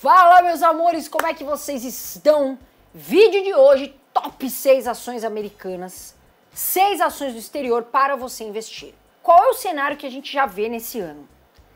Fala, meus amores, como é que vocês estão? Vídeo de hoje, top 6 ações americanas, 6 ações do exterior para você investir. Qual é o cenário que a gente já vê nesse ano?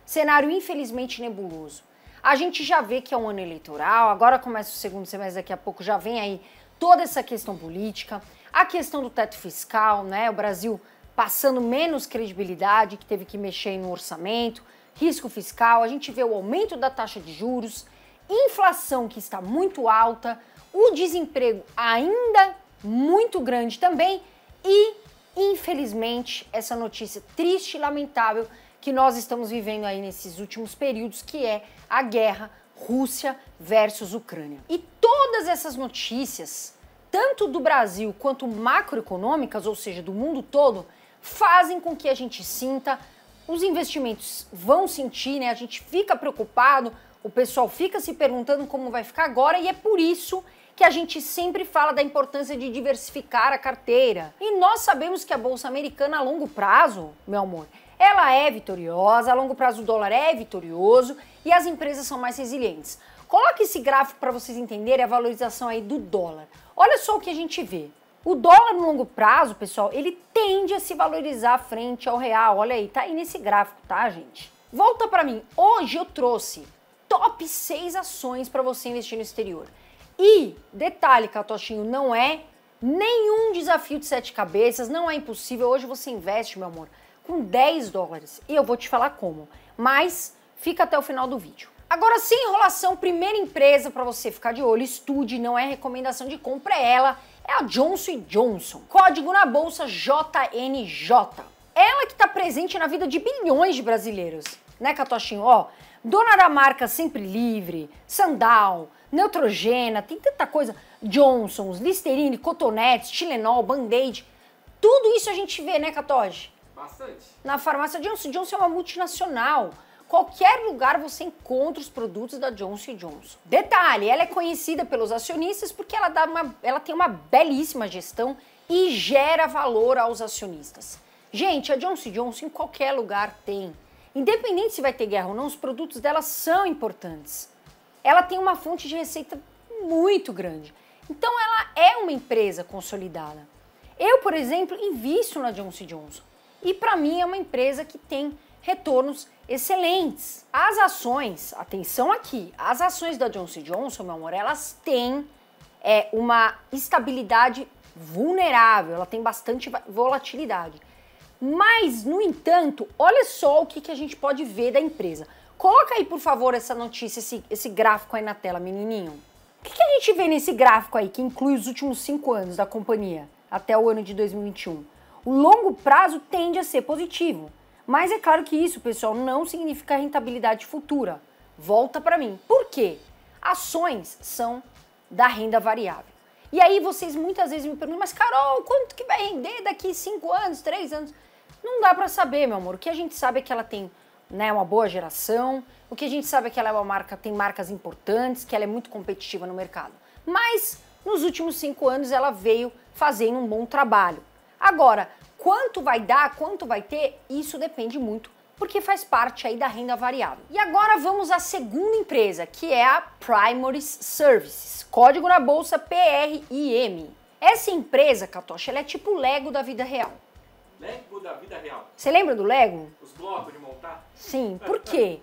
Cenário infelizmente nebuloso. A gente já vê que é um ano eleitoral, agora começa o segundo semestre, daqui a pouco já vem aí toda essa questão política, a questão do teto fiscal, né? O Brasil passando menos credibilidade, que teve que mexer no orçamento, risco fiscal, a gente vê o aumento da taxa de juros, inflação que está muito alta, o desemprego ainda muito grande também e, infelizmente, essa notícia triste e lamentável que nós estamos vivendo aí nesses últimos períodos, que é a guerra Rússia versus Ucrânia. E todas essas notícias, tanto do Brasil quanto macroeconômicas, ou seja, do mundo todo, fazem com que a gente sinta, os investimentos vão sentir, né? A gente fica preocupado, o pessoal fica se perguntando como vai ficar agora e é por isso que a gente sempre fala da importância de diversificar a carteira. E nós sabemos que a bolsa americana a longo prazo, meu amor, ela é vitoriosa, a longo prazo o dólar é vitorioso e as empresas são mais resilientes. Coloque esse gráfico para vocês entenderem a valorização aí do dólar. Olha só o que a gente vê. O dólar no longo prazo, pessoal, ele tende a se valorizar frente ao real. Olha aí, tá aí nesse gráfico, tá, gente? Volta para mim. Hoje eu trouxe top 6 ações para você investir no exterior. E, detalhe, Catochinho, não é nenhum desafio de sete cabeças, não é impossível. Hoje você investe, meu amor, com 10 dólares. E eu vou te falar como. Mas fica até o final do vídeo. Agora, sem enrolação, primeira empresa para você ficar de olho, estude, não é recomendação de compra, é ela é a Johnson Johnson. Código na bolsa JNJ. Ela que está presente na vida de bilhões de brasileiros, né, Catochinho? Ó, dona da marca Sempre Livre, Sandal, Neutrogena, tem tanta coisa. Johnson's, Listerine, Cotonete, Tilenol, Band-Aid. Tudo isso a gente vê, né, Catoge? Bastante. Na farmácia Johnson Johnson é uma multinacional qualquer lugar você encontra os produtos da Johnson Johnson. Detalhe, ela é conhecida pelos acionistas porque ela, dá uma, ela tem uma belíssima gestão e gera valor aos acionistas. Gente, a Johnson Johnson em qualquer lugar tem. Independente se vai ter guerra ou não, os produtos dela são importantes. Ela tem uma fonte de receita muito grande. Então ela é uma empresa consolidada. Eu, por exemplo, invisto na Johnson Johnson. E para mim é uma empresa que tem retornos excelentes. As ações, atenção aqui, as ações da Johnson Johnson, meu amor, elas têm é, uma estabilidade vulnerável, ela tem bastante volatilidade. Mas, no entanto, olha só o que, que a gente pode ver da empresa. Coloca aí, por favor, essa notícia, esse, esse gráfico aí na tela, menininho. O que, que a gente vê nesse gráfico aí, que inclui os últimos cinco anos da companhia, até o ano de 2021? O longo prazo tende a ser positivo. Mas é claro que isso, pessoal, não significa rentabilidade futura. Volta para mim. Por quê? Ações são da renda variável. E aí vocês muitas vezes me perguntam, mas Carol, quanto que vai render daqui 5 anos, 3 anos? Não dá para saber, meu amor. O que a gente sabe é que ela tem né, uma boa geração, o que a gente sabe é que ela é uma marca, tem marcas importantes, que ela é muito competitiva no mercado. Mas nos últimos cinco anos ela veio fazendo um bom trabalho. Agora, Quanto vai dar, quanto vai ter, isso depende muito, porque faz parte aí da renda variável. E agora vamos à segunda empresa, que é a Primaries Services, código na bolsa PRIM. Essa empresa, Katoshi, ela é tipo o Lego da vida real. Lego da vida real. Você lembra do Lego? Os blocos de montar? Sim, por quê?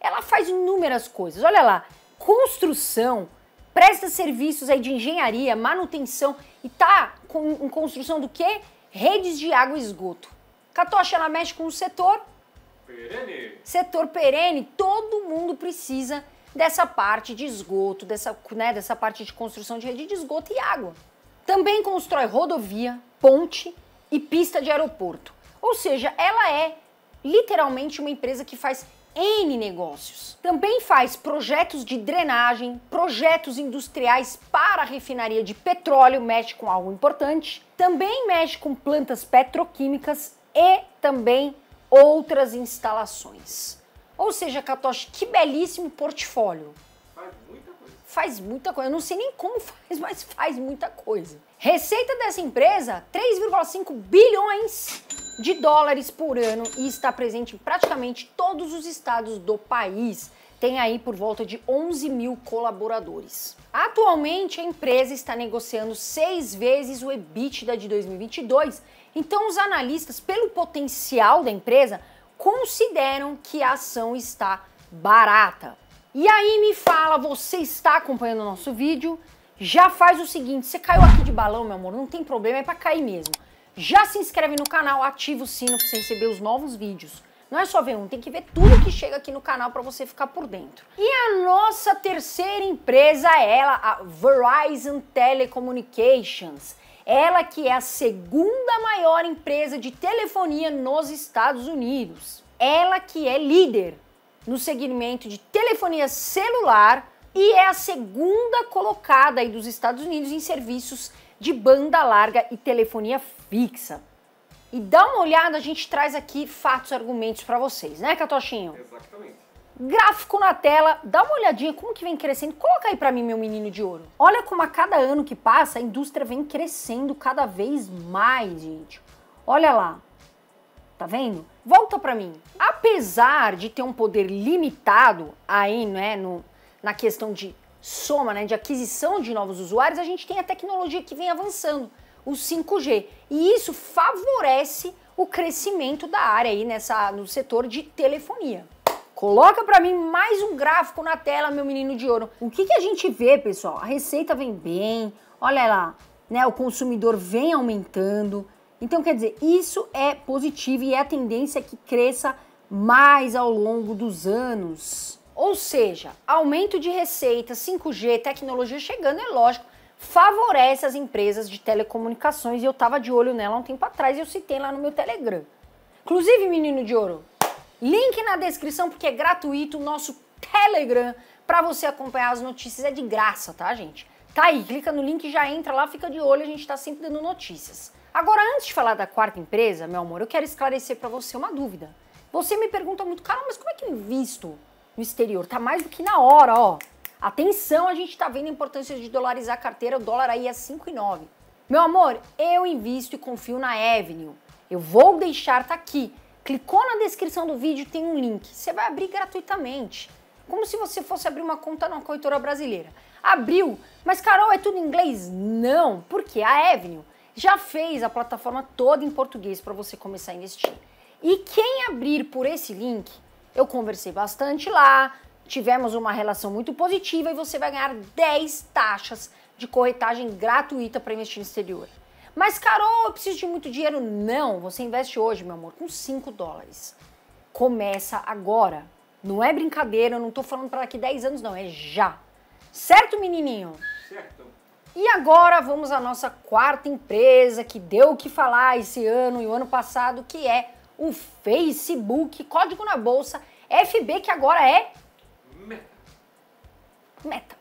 ela faz inúmeras coisas. Olha lá, construção, presta serviços aí de engenharia, manutenção e tá com, em construção do quê? redes de água e esgoto. Catocha, ela mexe com o setor perene. Setor perene, todo mundo precisa dessa parte de esgoto, dessa, né, dessa parte de construção de rede de esgoto e água. Também constrói rodovia, ponte e pista de aeroporto. Ou seja, ela é literalmente uma empresa que faz N negócios. Também faz projetos de drenagem, projetos industriais para refinaria de petróleo, mexe com algo importante. Também mexe com plantas petroquímicas e também outras instalações. Ou seja, Katoshi, que belíssimo portfólio. Faz muita coisa. Eu não sei nem como faz, mas faz muita coisa. Receita dessa empresa: 3,5 bilhões de dólares por ano e está presente em praticamente todos os estados do país. tem aí por volta de 11 mil colaboradores. Atualmente, a empresa está negociando seis vezes o EBITDA de 2022, então os analistas, pelo potencial da empresa, consideram que a ação está barata. E aí me fala, você está acompanhando o nosso vídeo? Já faz o seguinte, você caiu aqui de balão, meu amor, não tem problema, é para cair mesmo. Já se inscreve no canal, ativa o sino para você receber os novos vídeos. Não é só ver um, tem que ver tudo que chega aqui no canal para você ficar por dentro. E a nossa terceira empresa é ela, a Verizon Telecommunications. Ela que é a segunda maior empresa de telefonia nos Estados Unidos. Ela que é líder no segmento de telefonia celular e é a segunda colocada aí dos Estados Unidos em serviços de banda larga e telefonia fixa. E dá uma olhada, a gente traz aqui fatos e argumentos para vocês, né, Catochinho? Exatamente. Gráfico na tela, dá uma olhadinha como que vem crescendo. Coloca aí para mim, meu menino de ouro. Olha como a cada ano que passa, a indústria vem crescendo cada vez mais, gente. Olha lá. Tá vendo? Volta para mim. Apesar de ter um poder limitado aí, né, no, na questão de soma, né, de aquisição de novos usuários, a gente tem a tecnologia que vem avançando o 5G. E isso favorece o crescimento da área aí nessa, no setor de telefonia. Coloca para mim mais um gráfico na tela, meu menino de ouro. O que, que a gente vê, pessoal? A receita vem bem, olha lá, né? O consumidor vem aumentando. Então, quer dizer, isso é positivo e é a tendência que cresça mais ao longo dos anos. Ou seja, aumento de receita, 5G, tecnologia chegando, é lógico, favorece as empresas de telecomunicações e eu tava de olho nela um tempo atrás e eu citei lá no meu Telegram. Inclusive, menino de ouro, link na descrição porque é gratuito o nosso Telegram para você acompanhar as notícias, é de graça, tá, gente? Tá aí, clica no link, já entra lá, fica de olho, a gente tá sempre dando notícias. Agora, antes de falar da quarta empresa, meu amor, eu quero esclarecer para você uma dúvida. Você me pergunta muito, cara, mas como é que eu invisto no exterior? Tá mais do que na hora, ó. Atenção, a gente está vendo a importância de dolarizar a carteira, o dólar aí é 5,9. Meu amor, eu invisto e confio na Avenue. Eu vou deixar, tá aqui. Clicou na descrição do vídeo, tem um link. Você vai abrir gratuitamente. Como se você fosse abrir uma conta numa corretora brasileira. Abriu, mas Carol, é tudo em inglês? Não, porque a Avenue já fez a plataforma toda em português para você começar a investir. E quem abrir por esse link, eu conversei bastante lá, tivemos uma relação muito positiva e você vai ganhar 10 taxas de corretagem gratuita para investir no exterior. Mas, Carol, eu preciso de muito dinheiro. Não, você investe hoje, meu amor, com 5 dólares. Começa agora. Não é brincadeira, eu não estou falando para daqui 10 anos, não, é já. Certo, menininho? E agora vamos à nossa quarta empresa que deu o que falar esse ano e o ano passado, que é o Facebook, código na bolsa, FB, que agora é Meta. Meta.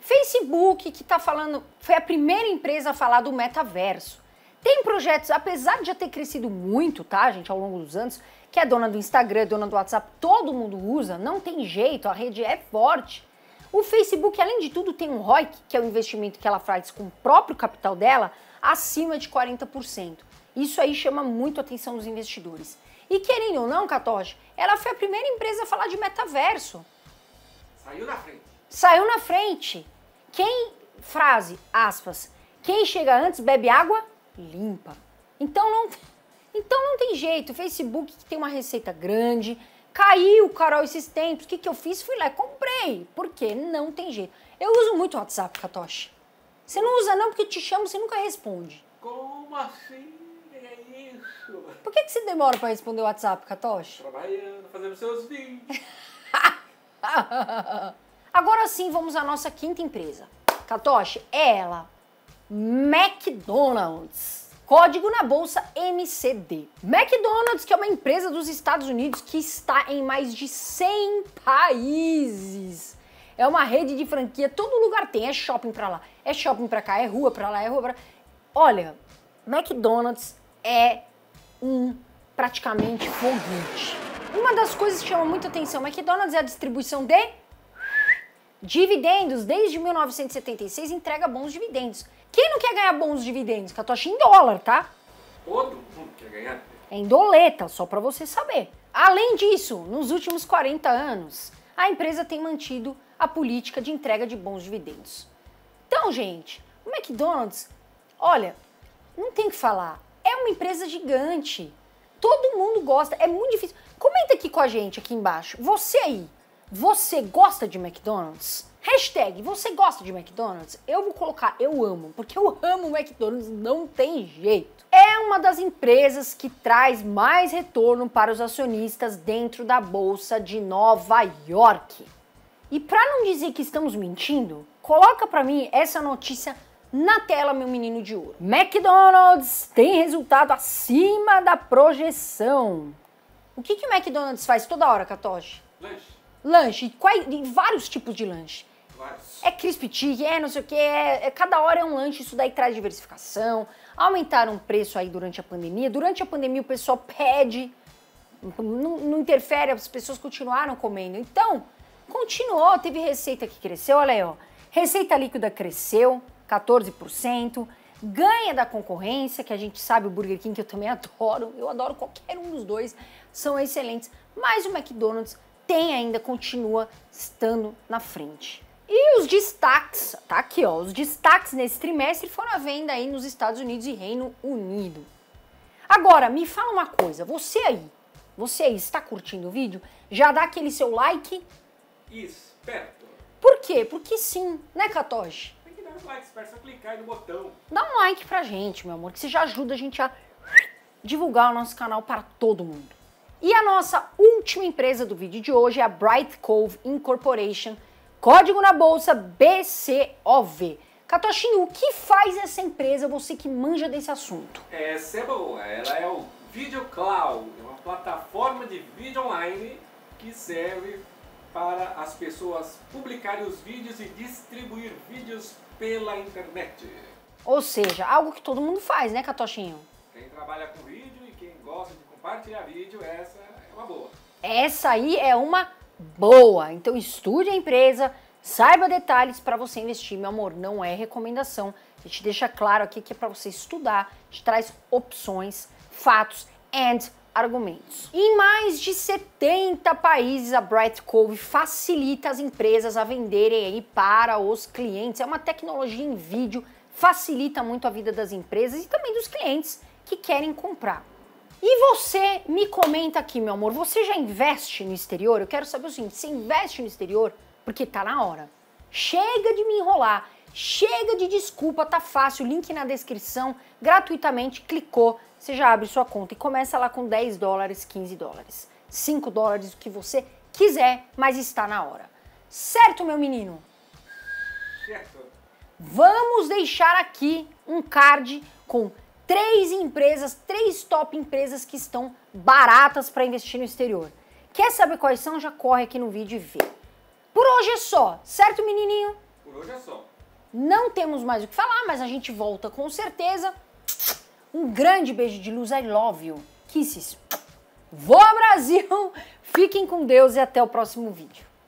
Facebook, que está falando, foi a primeira empresa a falar do metaverso. Tem projetos, apesar de já ter crescido muito, tá, gente, ao longo dos anos, que é dona do Instagram, dona do WhatsApp, todo mundo usa, não tem jeito, a rede é forte. O Facebook, além de tudo, tem um ROIC, que é o investimento que ela faz com o próprio capital dela, acima de 40%. Isso aí chama muito a atenção dos investidores. E querendo ou não, Katoshi, ela foi a primeira empresa a falar de metaverso. Saiu na frente. Saiu na frente. Quem, frase, aspas, quem chega antes bebe água limpa. Então não, então não tem jeito. O Facebook que tem uma receita grande, caiu, Carol, esses tempos. O que, que eu fiz? Fui lá e comprei. Por quê? Não tem jeito. Eu uso muito o WhatsApp, Katoshi. Você não usa não porque te chamo, você nunca responde. Como assim? É isso? Por que, que você demora para responder o WhatsApp, Katoshi? Trabalhando, fazendo seus vídeos. Agora sim, vamos à nossa quinta empresa. Katoshi, é ela. McDonald's. Código na bolsa MCD. McDonald's, que é uma empresa dos Estados Unidos que está em mais de 100 países. É uma rede de franquia, todo lugar tem, é shopping pra lá, é shopping pra cá, é rua pra lá, é rua pra Olha, McDonald's é um praticamente foguete. Uma das coisas que chama muita atenção, McDonald's é a distribuição de dividendos. Desde 1976 entrega bons dividendos. Quem não quer ganhar bons dividendos? Catoche em dólar, tá? Todo mundo quer ganhar. É em doleta, só para você saber. Além disso, nos últimos 40 anos, a empresa tem mantido a política de entrega de bons dividendos. Então, gente, o McDonald's, olha, não tem o que falar, é uma empresa gigante. Todo mundo gosta, é muito difícil. Comenta aqui com a gente aqui embaixo. Você aí, você gosta de McDonald's? Hashtag, você gosta de McDonald's? Eu vou colocar eu amo, porque eu amo McDonald's, não tem jeito. É uma das empresas que traz mais retorno para os acionistas dentro da Bolsa de Nova York. E para não dizer que estamos mentindo, coloca para mim essa notícia na tela, meu menino de ouro. McDonald's tem resultado acima da projeção. O que, que o McDonald's faz toda hora, Katoshi? Lanche. Lanche, quais, e vários tipos de lanche. Vários. É crispy chicken, é não sei o que, é, é- cada hora é um lanche, isso daí traz diversificação. Aumentaram o preço aí durante a pandemia. Durante a pandemia o pessoal pede, não, não interfere, as pessoas continuaram comendo. Então, continuou, teve receita que cresceu, olha aí, ó. Receita líquida cresceu 14%, ganha da concorrência, que a gente sabe o Burger King que eu também adoro, eu adoro qualquer um dos dois, são excelentes, mas o McDonald's tem ainda, continua estando na frente. E os destaques, tá aqui ó, os destaques nesse trimestre foram à venda aí nos Estados Unidos e Reino Unido. Agora, me fala uma coisa, você aí, você aí está curtindo o vídeo? Já dá aquele seu like? Esperto. Por quê? Porque sim, né Katoshi? Tem que dar um like, esperto, só clicar aí no botão. Dá um like pra gente, meu amor, que você já ajuda a gente a divulgar o nosso canal para todo mundo. E a nossa última empresa do vídeo de hoje é a Bright Cove Incorporation, código na bolsa BCOV. Katoshinho, o que faz essa empresa, você que manja desse assunto? Essa é boa. Ela é o Video Cloud. É uma plataforma de vídeo online que serve para as pessoas publicarem os vídeos e distribuir vídeos pela internet. Ou seja, algo que todo mundo faz, né, Katoshinho? Quem trabalha com vídeo e quem gosta de compartilhar vídeo, essa é uma boa. Essa aí é uma boa. Então estude a empresa, saiba detalhes para você investir, meu amor. Não é recomendação. A gente deixa claro aqui que é para você estudar, gente traz opções, fatos and argumentos. Em mais de 70 países, a Bright Cove facilita as empresas a venderem aí para os clientes. É uma tecnologia em vídeo, facilita muito a vida das empresas e também dos clientes que querem comprar. E você me comenta aqui, meu amor, você já investe no exterior? Eu quero saber o seguinte, você investe no exterior? Porque tá na hora. Chega de me enrolar, chega de desculpa, tá fácil, link na descrição, gratuitamente, clicou, você já abre sua conta e começa lá com 10 dólares, 15 dólares, 5 dólares, o que você quiser, mas está na hora. Certo, meu menino? Certo? Vamos deixar aqui um card com três empresas, três top empresas que estão baratas para investir no exterior. Quer saber quais são? Já corre aqui no vídeo e vê. Por hoje é só, certo, menininho? Por hoje é só. Não temos mais o que falar, mas a gente volta com certeza. Um grande beijo de luz, I love you. Kisses. Voa Brasil! Fiquem com Deus e até o próximo vídeo.